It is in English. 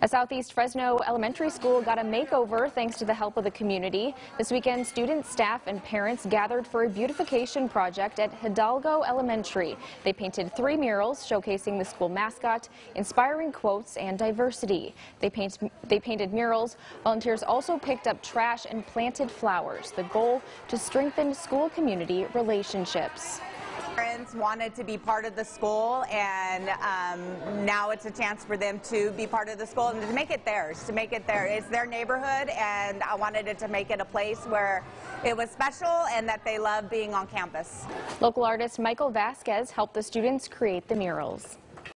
A Southeast Fresno elementary school got a makeover thanks to the help of the community. This weekend, students, staff, and parents gathered for a beautification project at Hidalgo Elementary. They painted three murals showcasing the school mascot, inspiring quotes, and diversity. They, paint, they painted murals. Volunteers also picked up trash and planted flowers. The goal to strengthen school community relationships. Parents wanted to be part of the school, and um, now it's a chance for them to be part of the school and to make it theirs, to make it their, it's their neighborhood, and I wanted it to make it a place where it was special and that they love being on campus. Local artist Michael Vasquez helped the students create the murals.